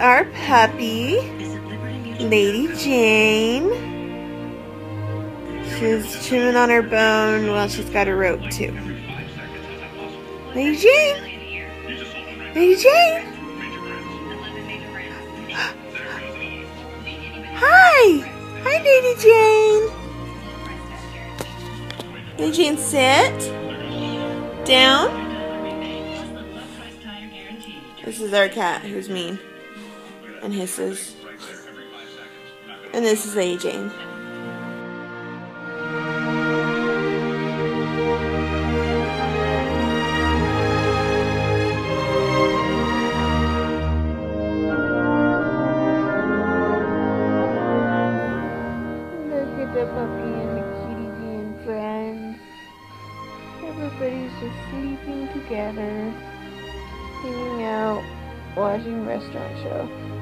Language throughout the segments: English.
our puppy, Lady Jane. She's chewing on her bone while she's got a rope too. Lady Jane! Lady Jane! Hi! Hi, Lady Jane! Lady Jane, sit. Down. This is our cat who's mean and hisses. And this is Jane. Look at the puppy and the kitty being friends. Everybody's just sleeping together, hanging out, watching restaurant show.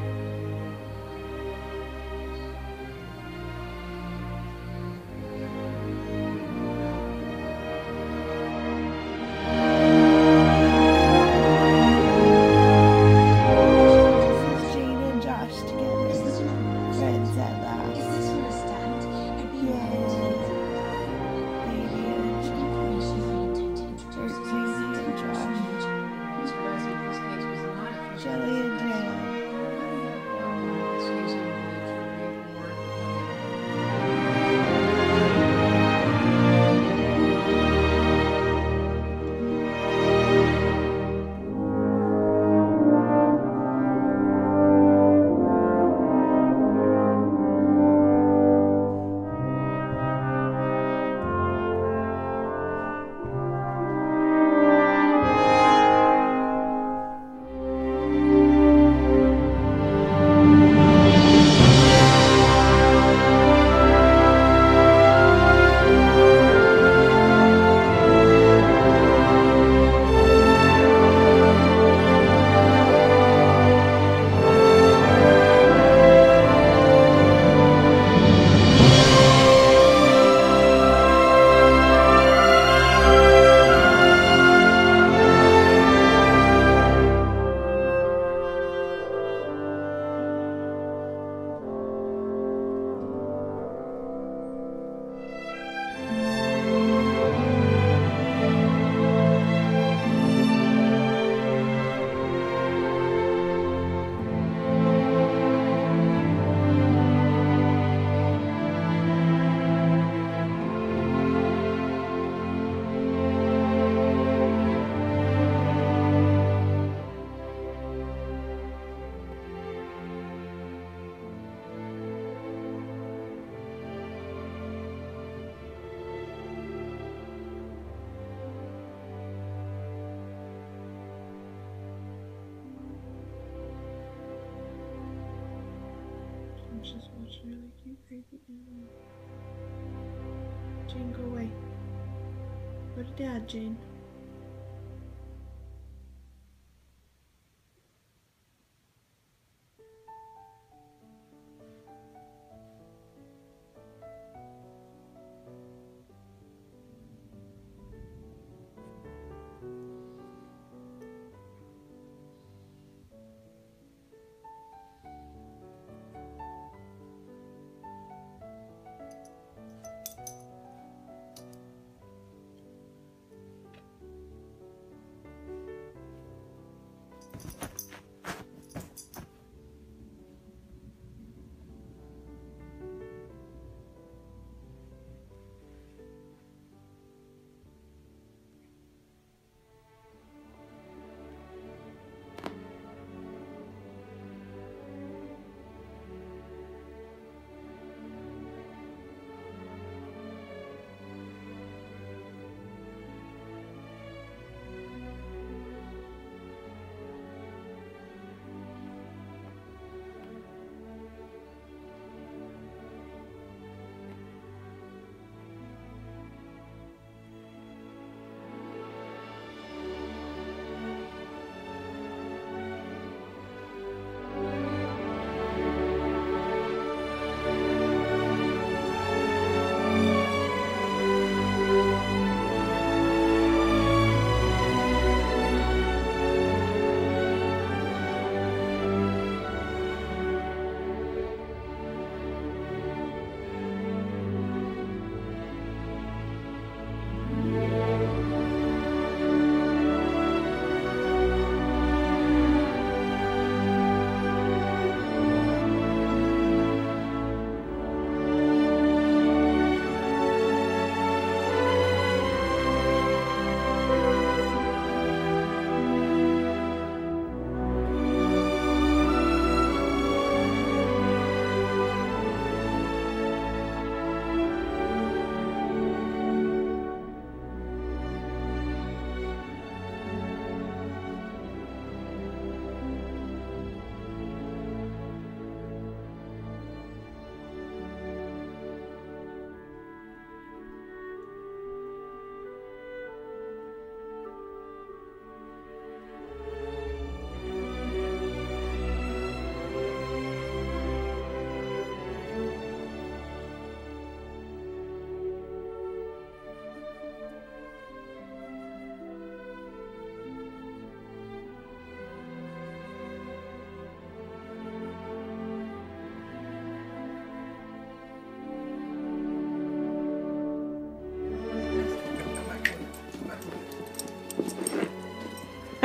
Jane, go away. Go to dad. Jane.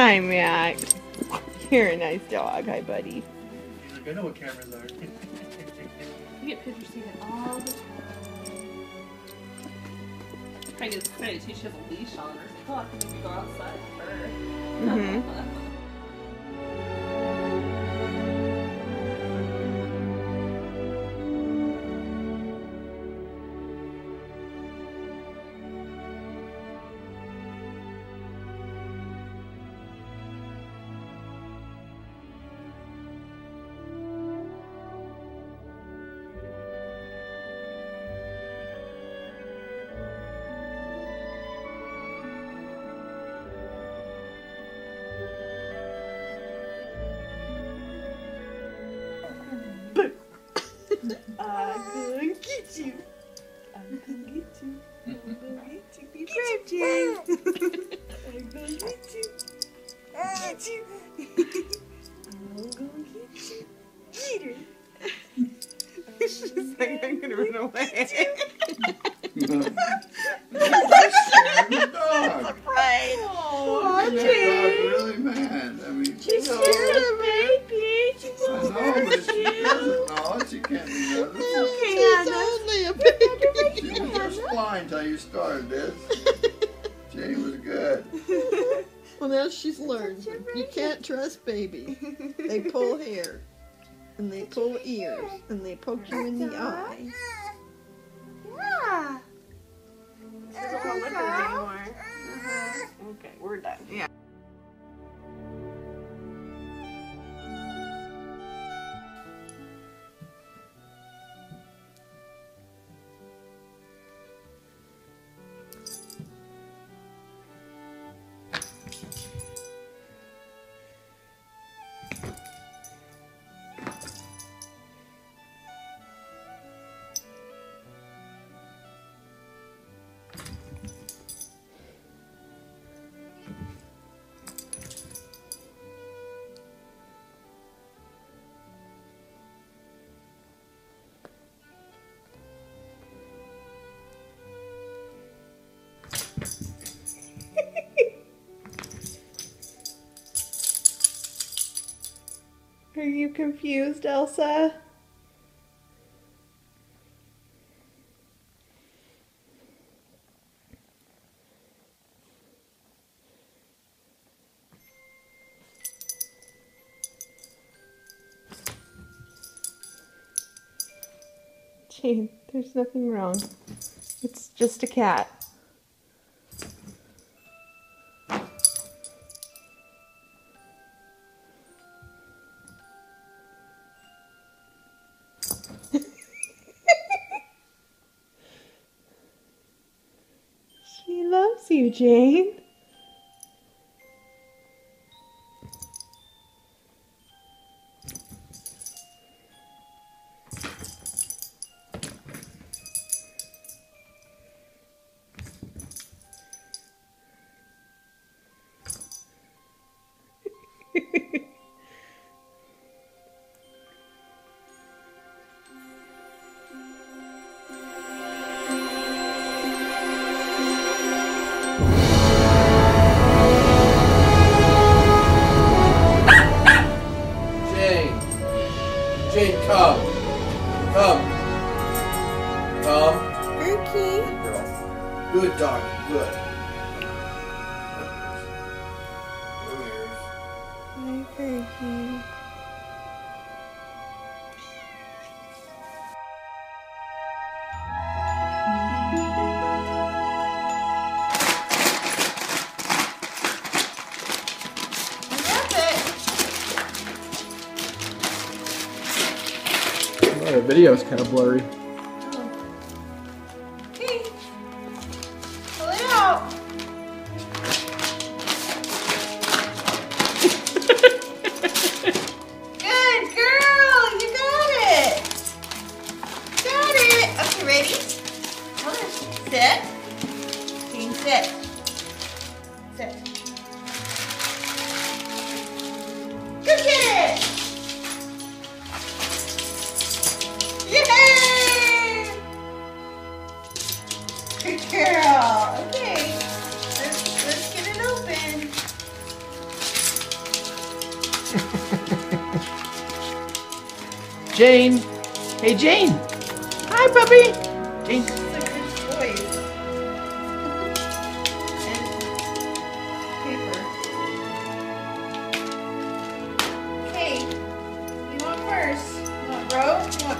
Hi, Matt. You're a nice dog. Hi, buddy. I know what cameras are. you get pictures taken all the time. Craig is crazy. teach has a leash on her. It's like, go outside with. Mm-hmm. uh, and they poke you in the eye. confused, Elsa. Jane, there's nothing wrong. It's just a cat. you, Jane. the video is kind of blurry.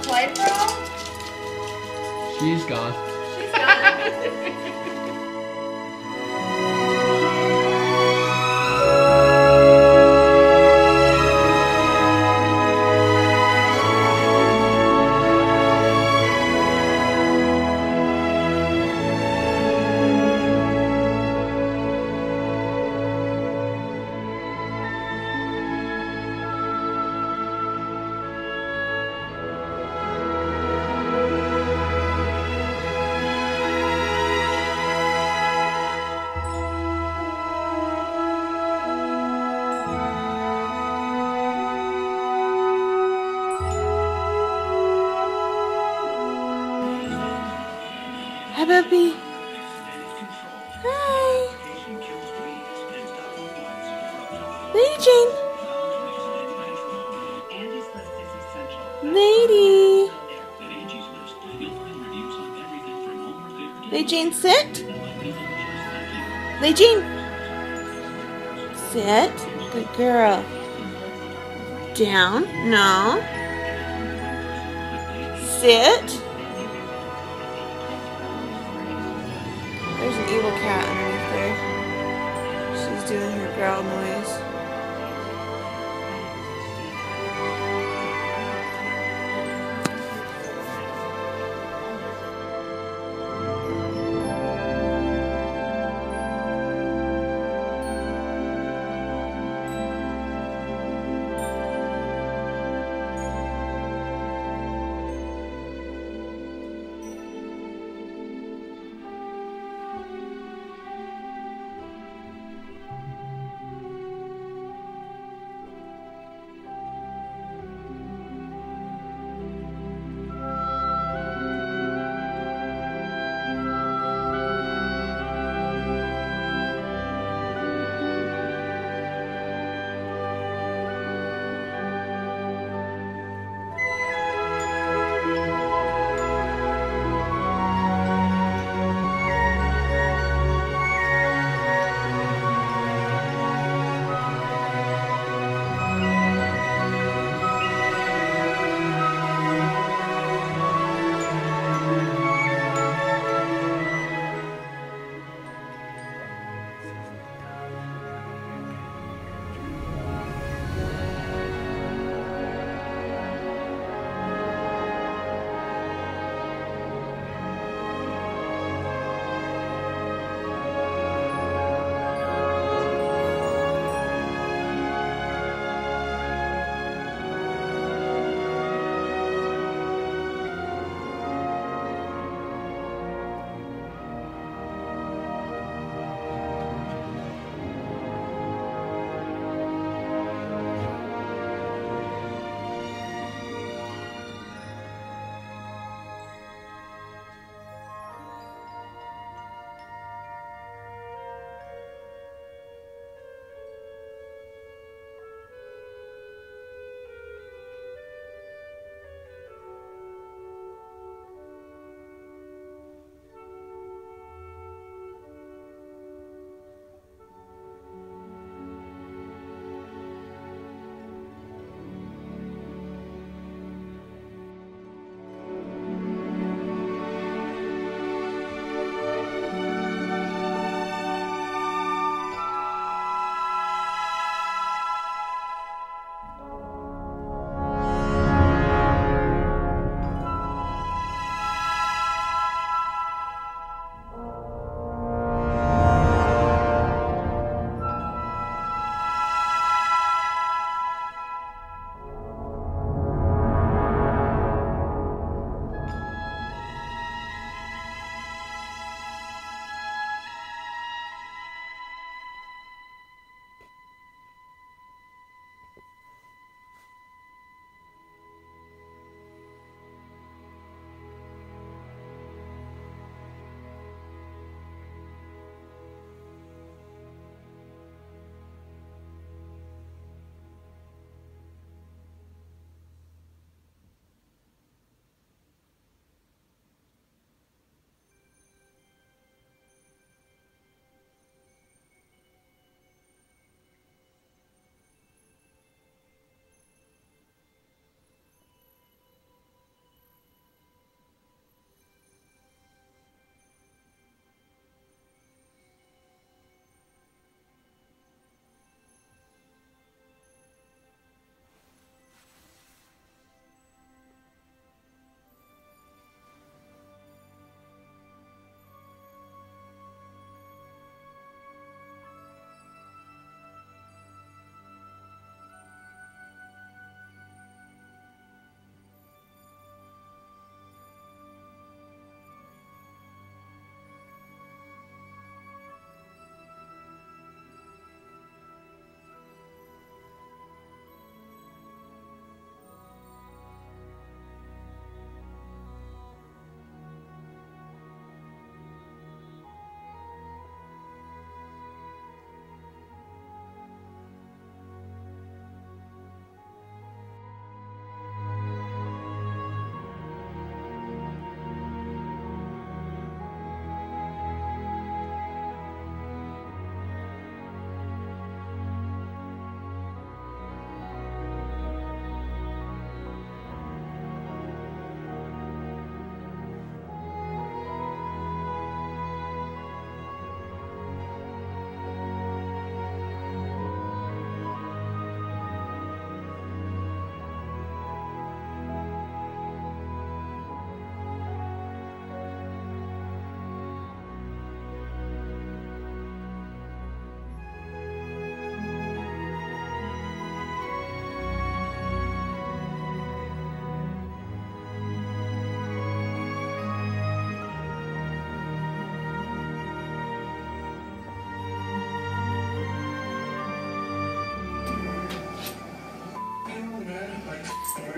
Ro? You want Clyde Ro? She's gone. She's gone. Down. No. Sit. There's an evil cat underneath there. She's doing her growl noise.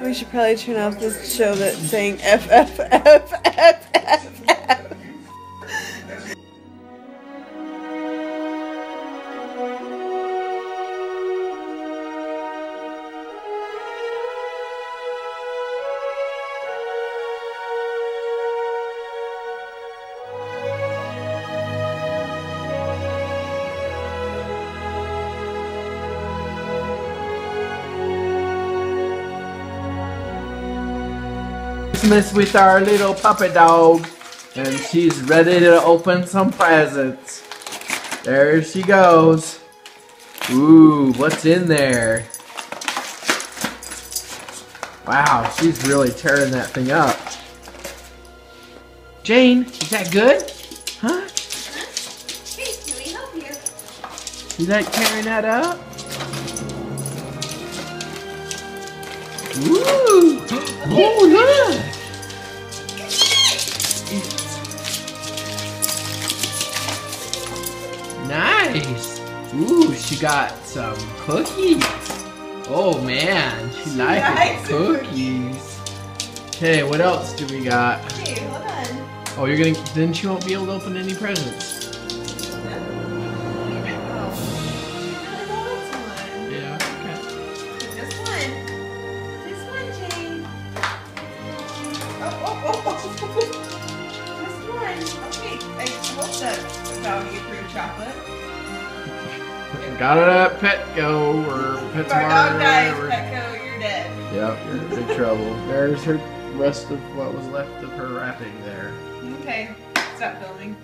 We should probably turn off this show that's saying F Christmas with our little puppy dog. And she's ready to open some presents. There she goes. Ooh, what's in there? Wow, she's really tearing that thing up. Jane, is that good? Huh? You like tearing that up? Ooh! Oh, look! Nice! Ooh, she got some cookies. Oh man, she likes likes cookies. Okay, what else do we got? Hey, hold on. Oh, you're gonna. Then she won't be able to open any presents. Got it at Petco or If our dog dies, PetSmart. or- oh, Petco, you're dead. Yep, you're in big trouble. There's her rest of what was left of her wrapping there. Okay, stop filming.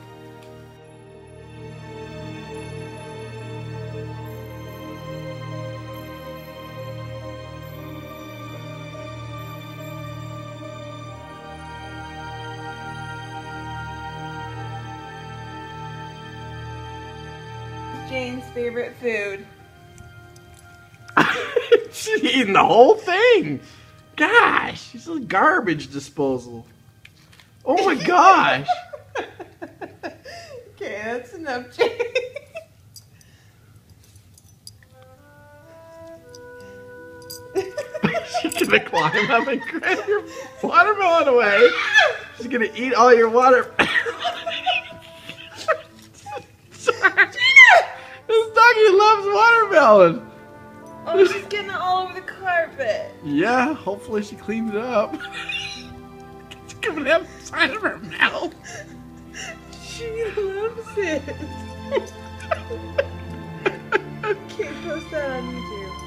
Favorite food. She's eating the whole thing. Gosh, she's a garbage disposal. Oh my gosh. Okay, that's enough, Jane. She's gonna climb up and grab your watermelon away. She's gonna eat all your water. Watermelon. Oh, she's getting it all over the carpet. Yeah, hopefully she cleans it up. it's coming out the side of her mouth. She loves it. Can't post that on YouTube.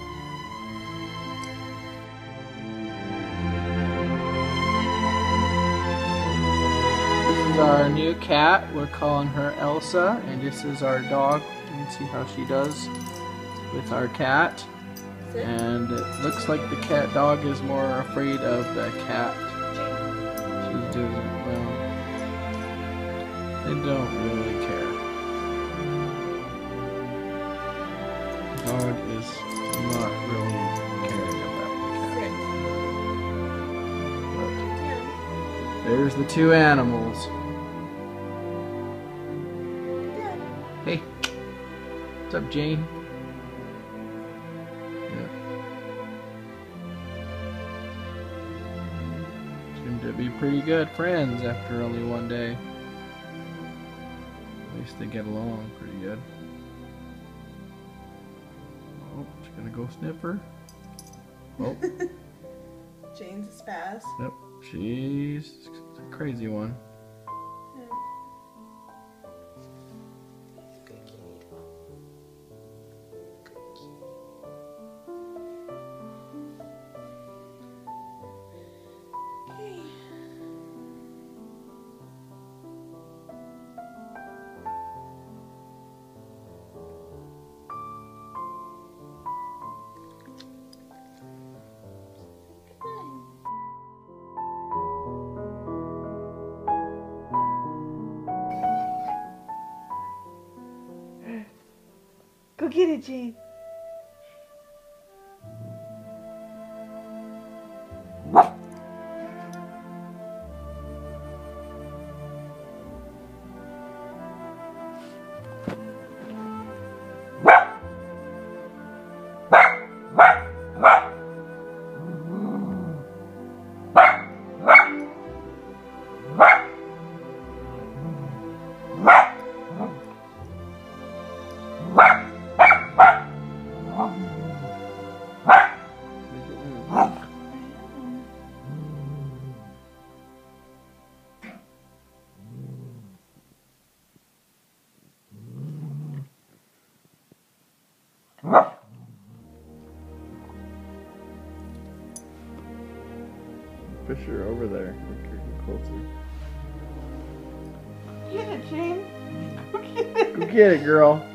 This is our new cat. We're calling her Elsa, and this is our dog. Let's see how she does with our cat. And it looks like the cat dog is more afraid of the cat. She doesn't, well, they don't really care. The dog is not really caring about the cat. But there's the two animals. Hey, what's up, Jane? Pretty good friends after only one day. At least they get along pretty good. Oh, she's gonna go sniff her. Oh, Jane's a spaz. yep, she's a crazy one. Go get it. Girl.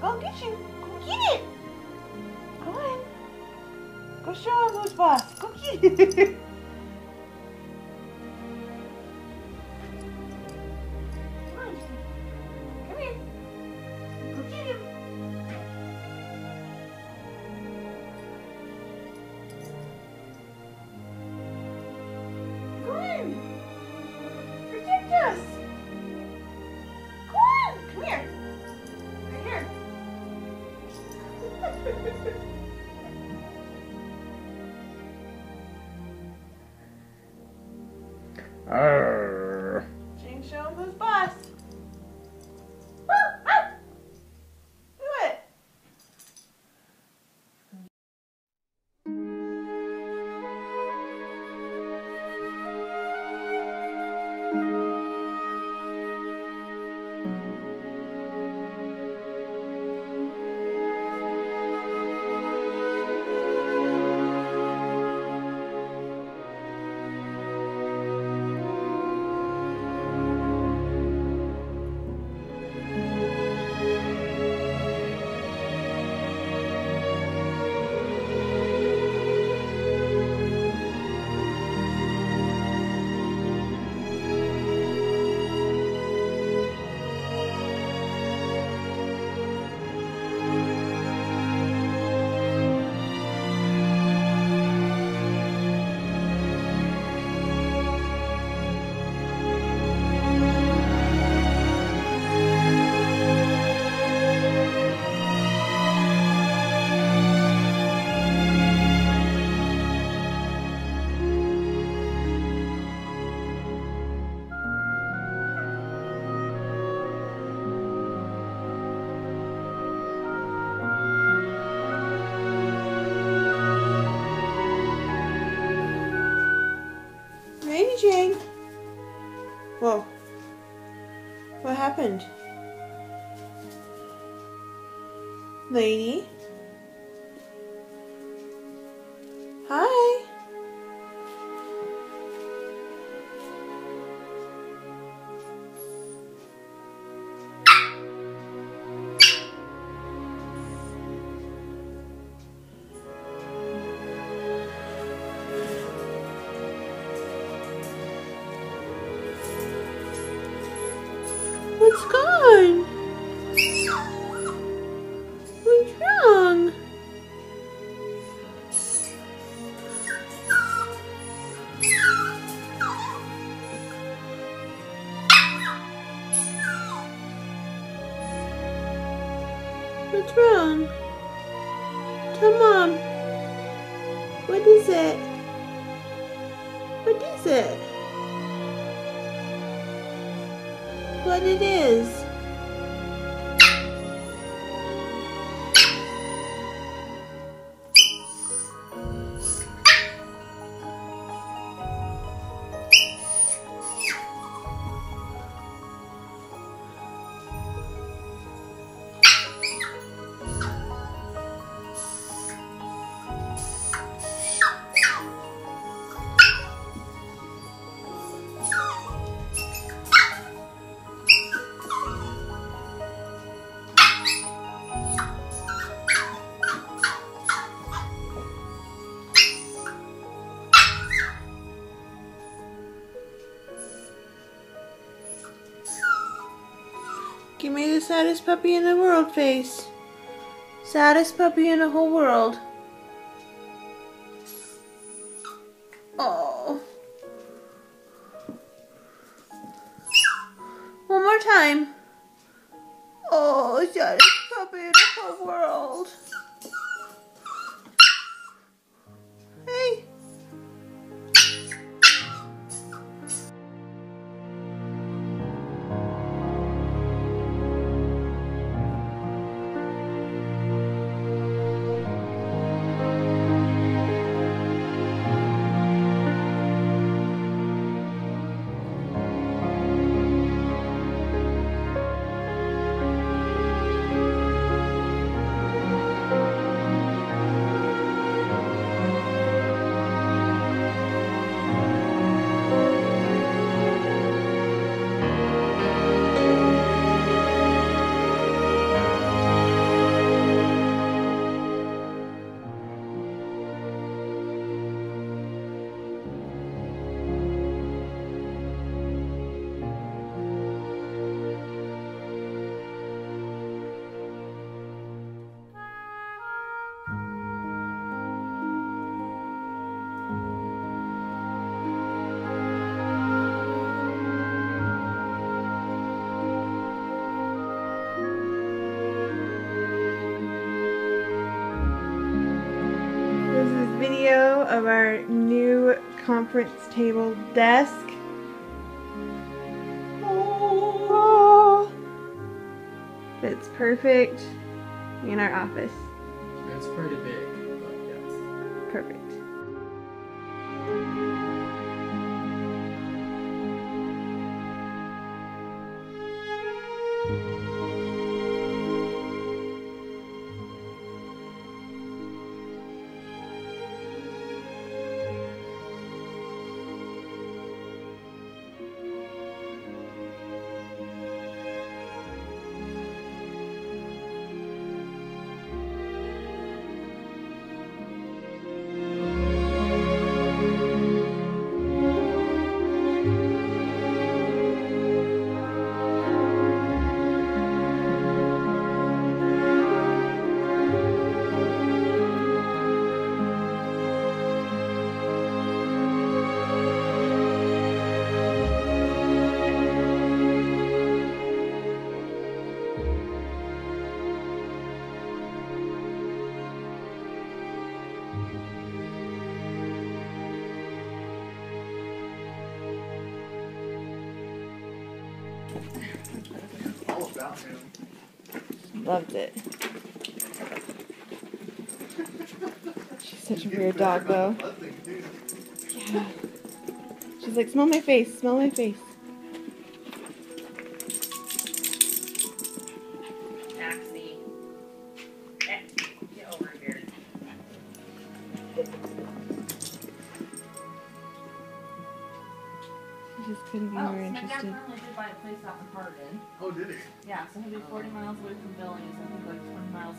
Go get you. Go get it. Go on. Go show him who's boss. Go get it. Arr. Happened? Lady? What's wrong? Tell mom. What is it? What is it? What it is? Saddest puppy in the world face. Saddest puppy in the whole world. Oh. Of our new conference table desk. Oh, fits perfect in our office. Loved it. She's such a weird dog, though. Yeah. She's like, smell my face, smell my face.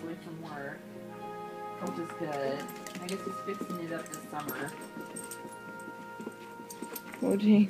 Like 20 miles away from work. Which is good. I guess he's fixing it up this summer. Oh, gee.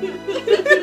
Yeah.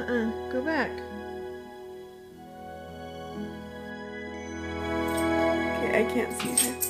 Uh-uh. Go back. Okay, I can't see her.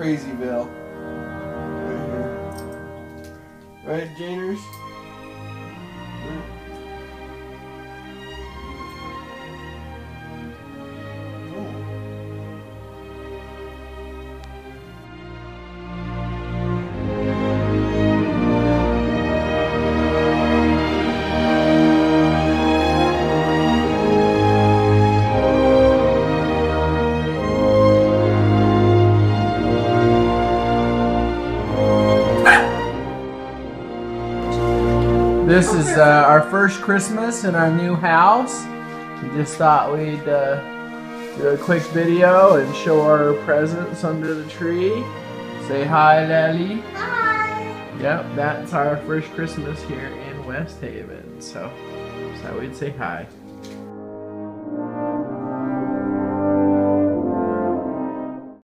Crazy, Bill. Right, Janers? Is uh, our first Christmas in our new house. We just thought we'd uh, do a quick video and show our presents under the tree. Say hi, Lely. Hi. Yep, that's our first Christmas here in West Haven. So, so we'd say hi.